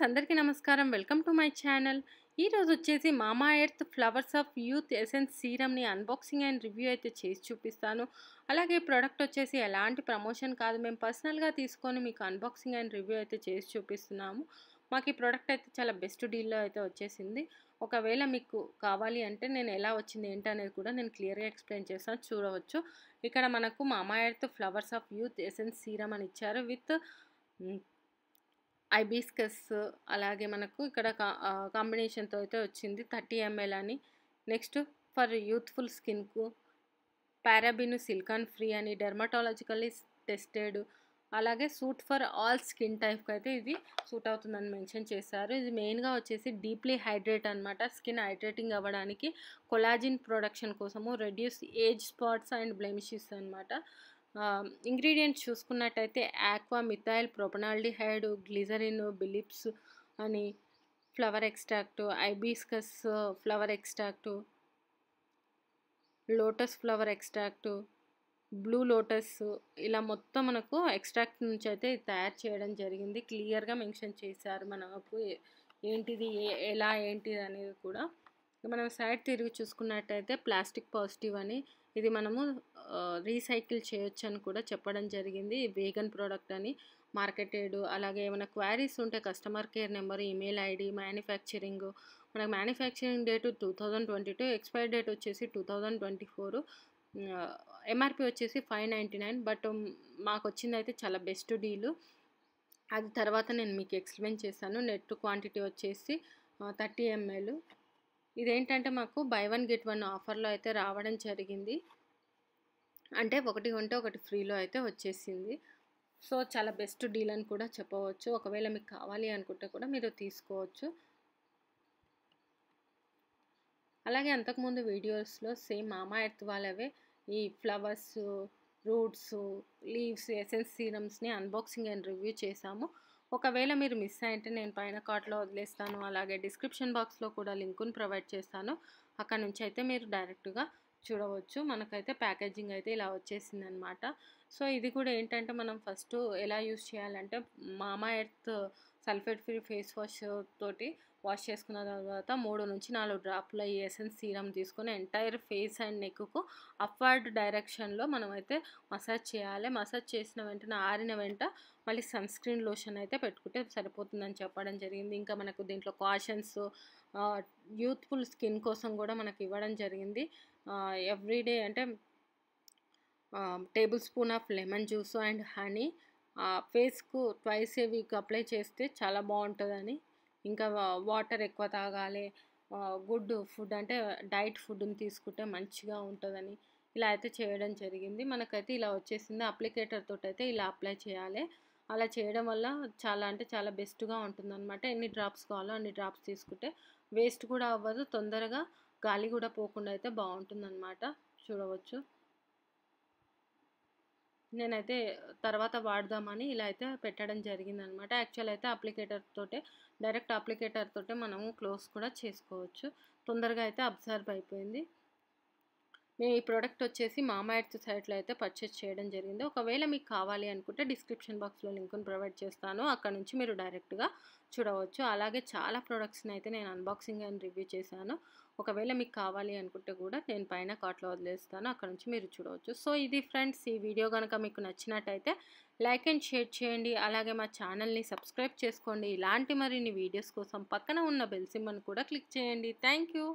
Friends అందరికీ నమస్కారం. Welcome to my channel. ఈరోజు వచ్చేసి Mamaearth flowers of youth essence సీరమ్ని unboxing and review అయితే చేసి చూపిస్తాను. అలాగే ప్రోడక్ట్ వచ్చేసి ఎలాంటి ప్రమోషన్ కాదు. మేము పర్సనల్గా తీసుకొని మీకు అన్బాక్సింగ్ అండ్ రివ్యూ అయితే చేసి చూపిస్తున్నాము. మాకు ఈ ప్రోడక్ట్ అయితే చాలా బెస్ట్ డీల్లో అయితే వచ్చేసింది. ఒకవేళ మీకు కావాలి అంటే నేను ఎలా వచ్చింది ఏంటి అనేది కూడా నేను క్లియర్గా ఎక్స్ప్లెయిన్ చేస్తాను. చూడవచ్చు. ఇక్కడ మనకు Mamaearth flowers of youth essence serum అని ఇచ్చారు. విత్ ఐబీస్కస్ అలాగే మనకు ఇక్కడ కాంబినేషన్తో అయితే వచ్చింది థర్టీ ఎంఎల్ అని. నెక్స్ట్ ఫర్ యూత్ఫుల్ స్కిన్కు పారాబిన్ సిలికాన్ ఫ్రీ అని డెర్మటాలజికల్లీ టెస్టెడ్. అలాగే సూట్ ఫర్ ఆల్ స్కిన్ టైప్కి అయితే ఇది సూట్ అవుతుందని మెన్షన్ చేశారు. ఇది మెయిన్గా వచ్చేసి డీప్లీ హైడ్రేట్ అనమాట స్కిన్ హైడ్రేటింగ్ అవ్వడానికి కొలాజిన్ ప్రొడక్షన్ కోసము reduce age spots and blemishes అనమాట ఇంగ్రీడియంట్స్ చూసుకున్నట్టయితే ఆక్వా మిథైల్ ప్రొపనాల్డిహైడ్ గ్లిజరిన్ బిలిప్స్ అని flower extract hibiscus flower extract lotus flower extract blue lotus ఇలా మొత్తం మనకు ఎక్స్ట్రాక్ట్ నుంచి అయితే తయారు చేయడం జరిగింది. క్లియర్గా మెన్షన్ చేశారు మనకు ఏంటిది ఎలా ఏంటిది అనేది కూడా. మనం సైడ్ తిరిగి చూసుకున్నట్టయితే ప్లాస్టిక్ పాజిటివ్ అని ఇది మనము రీసైకిల్ చేయొచ్చు అని కూడా చెప్పడం జరిగింది. వేగన్ ప్రోడక్ట్ అని మార్కెటెడ్ అలాగే ఏమైనా క్వారీస్ ఉంటే customer care number email ID manufacturing మనకు manufacturing date two thousand twenty two expire date వచ్చేసి two thousand twenty four MRP వచ్చేసి ఫైవ్ నైంటీ నైన్ బట్ మాకు వచ్చింది అయితే చాలా బెస్ట్ డీలు అది తర్వాత నేను మీకు ఎక్స్ప్లెయిన్ చేస్తాను నెట్ క్వాంటిటీ వచ్చేసి థర్టీ ఎంఎల్ ఇదేంటంటే మాకు బై వన్ గెట్ వన్ ఆఫర్లో అయితే రావడం జరిగింది. అంటే ఒకటి కొంటే ఒకటి ఫ్రీలో అయితే వచ్చేసింది. సో చాలా బెస్ట్ డీల్ అని కూడా చెప్పవచ్చు. ఒకవేళ మీకు కావాలి అనుకుంటే కూడా మీరు తీసుకోవచ్చు. అలాగే అంతకుముందు వీడియోస్లో సేమ్ మామా ఎర్త్ వాళ్ళవే ఈ ఫ్లవర్స్ రూట్స్ లీవ్స్ ఎసెన్స్ సీరమ్స్ని అన్బాక్సింగ్ అండ్ రివ్యూ చేశాము ఒకవేళ మీరు మిస్ అయితే నేను పైన కార్ట్లో వదిలేస్తాను. అలాగే డిస్క్రిప్షన్ బాక్స్లో కూడా లింకును ప్రొవైడ్ చేస్తాను. అక్కడ నుంచి అయితే మీరు డైరెక్ట్గా చూడవచ్చు. మనకైతే ప్యాకేజింగ్ అయితే ఇలా వచ్చేసింది అనమాట సో ఇది కూడా ఏంటంటే మనం ఫస్ట్ ఎలా యూస్ చేయాలంటే Mamaearth sulphate free face wash తోటి వాష్ చేసుకున్న తర్వాత మూడు నుంచి నాలుగు డ్రాప్ల ఈ ఎసెన్స్ సీరం తీసుకొని entire face and neck upward డైరెక్షన్లో మనమైతే మసాజ్ చేయాలి. మసాజ్ చేసిన వెంటనే ఆరిన వెంట మళ్ళీ సన్ స్క్రీన్ లోషన్ అయితే పెట్టుకుంటే సరిపోతుందని చెప్పడం జరిగింది. ఇంకా మనకు దీంట్లో కాషన్స్ యూత్ఫుల్ స్కిన్ కోసం కూడా మనకు ఇవ్వడం జరిగింది. ఎవ్రీడే అంటే table spoon of lemon juice and honey ఫేస్కు twice a week apply చేస్తే చాలా బాగుంటుందని. ఇంకా వాటర్ ఎక్కువ తాగాలి గుడ్ ఫుడ్ అంటే డైట్ ఫుడ్ని తీసుకుంటే మంచిగా ఉంటుందని ఇలా అయితే చేయడం జరిగింది. మనకైతే ఇలా వచ్చేసింది. అప్లికేటర్ తోటి అయితే ఇలా అప్లై చేయాలి. అలా చేయడం వల్ల చాలా అంటే చాలా బెస్ట్గా ఉంటుందన్నమాట. ఎన్ని డ్రాప్స్ కావాలో అన్ని డ్రాప్స్ తీసుకుంటే వేస్ట్ కూడా అవ్వదు. తొందరగా గాలి కూడా పోకుండా అయితే బాగుంటుందన్నమాట. చూడవచ్చు. నేనైతే తర్వాత వాడదామని ఇలా అయితే పెట్టడం జరిగిందనమాట. యాక్చువల్ అయితే అప్లికేటర్ తోటే డైరెక్ట్ అప్లికేటర్ తోటే మనము క్లోజ్ కూడా చేసుకోవచ్చు. తొందరగా అయితే అబ్జర్వ్ అయిపోయింది. నేను ఈ ప్రోడక్ట్ వచ్చేసి మామా ఎర్త్ సైట్లో అయితే పర్చేస్ చేయడం జరిగింది. ఒకవేళ మీకు కావాలి అనుకుంటే డిస్క్రిప్షన్ బాక్స్లో లింక్ను ప్రొవైడ్ చేస్తాను. అక్కడ నుంచి మీరు డైరెక్ట్గా చూడవచ్చు. అలాగే చాలా ప్రోడక్ట్స్ని అయితే నేను అన్బాక్సింగ్ అండ్ రివ్యూ చేశాను. ఒకవేళ మీకు కావాలి అనుకుంటే కూడా నేను పైన కార్ట్లో వదిలేస్తాను. అక్కడ నుంచి మీరు చూడవచ్చు. సో ఇది ఫ్రెండ్స్ ఈ వీడియో కనుక మీకు నచ్చినట్టయితే లైక్ అండ్ షేర్ చేయండి. అలాగే మా ఛానల్ని సబ్స్క్రైబ్ చేసుకోండి. ఇలాంటి మరిన్ని వీడియోస్ కోసం పక్కన ఉన్న బెల్ సింబల్ని కూడా క్లిక్ చేయండి. Thank you.